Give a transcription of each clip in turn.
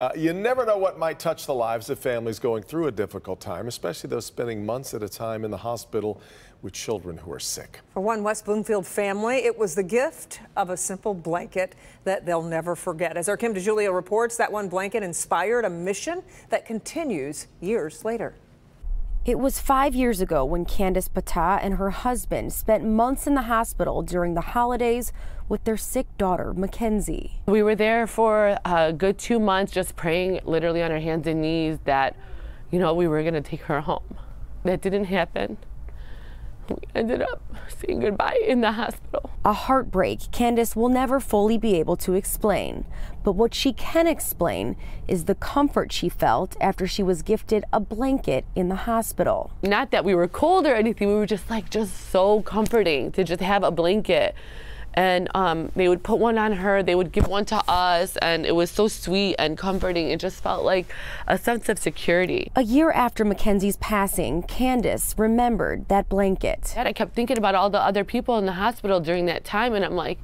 Uh, you never know what might touch the lives of families going through a difficult time, especially those spending months at a time in the hospital with children who are sick. For one West Bloomfield family, it was the gift of a simple blanket that they'll never forget. As our Kim DeGiulio reports, that one blanket inspired a mission that continues years later. It was five years ago when Candice Pattah and her husband spent months in the hospital during the holidays with their sick daughter, McKenzie. We were there for a good two months just praying literally on our hands and knees that, you know, we were going to take her home. That didn't happen we ended up saying goodbye in the hospital. A heartbreak Candice will never fully be able to explain. But what she can explain is the comfort she felt after she was gifted a blanket in the hospital. Not that we were cold or anything, we were just like, just so comforting to just have a blanket and um, they would put one on her they would give one to us and it was so sweet and comforting it just felt like a sense of security a year after McKenzie's passing Candice remembered that blanket i kept thinking about all the other people in the hospital during that time and i'm like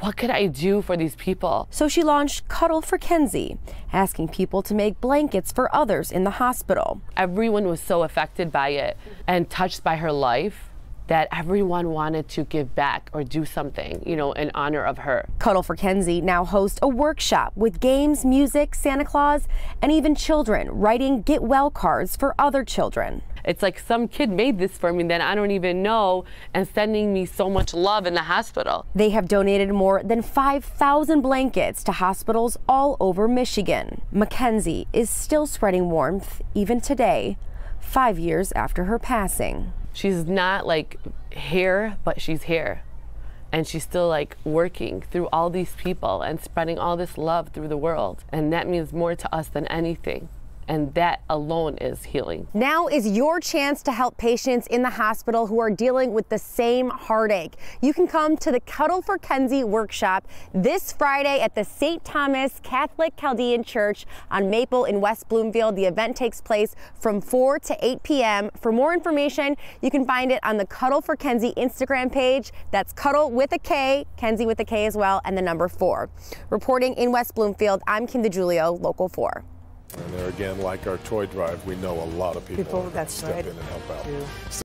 what could I do for these people? So she launched Kuddle 4 Kenzie, asking people to make blankets for others in the hospital. Everyone was so affected by it and touched by her life that everyone wanted to give back or do something, you know, in honor of her. Kuddle 4 Kenzie now hosts a workshop with games, music, Santa Claus, and even children writing get well cards for other children. It's like some kid made this for me that I don't even know and sending me so much love in the hospital. They have donated more than 5,000 blankets to hospitals all over Michigan. McKenzie is still spreading warmth even today, five years after her passing she's not like here, but she's here. And she's still like working through all these people and spreading all this love through the world. And that means more to us than anything and that alone is healing. Now is your chance to help patients in the hospital who are dealing with the same heartache. You can come to the Kuddle 4 Kenzie workshop this Friday at the St. Thomas Catholic Chaldean Church on Maple in West Bloomfield. The event takes place from 4 to 8 p.m. For more information, you can find it on the Kuddle 4 Kenzie Instagram page. That's Cuddle with a K, Kenzie with a K as well, and the number 4. Reporting in West Bloomfield, I'm Kim DeGiulio, Local 4. And there again, like our toy drive, we know a lot of people, people that's step right. in and help out.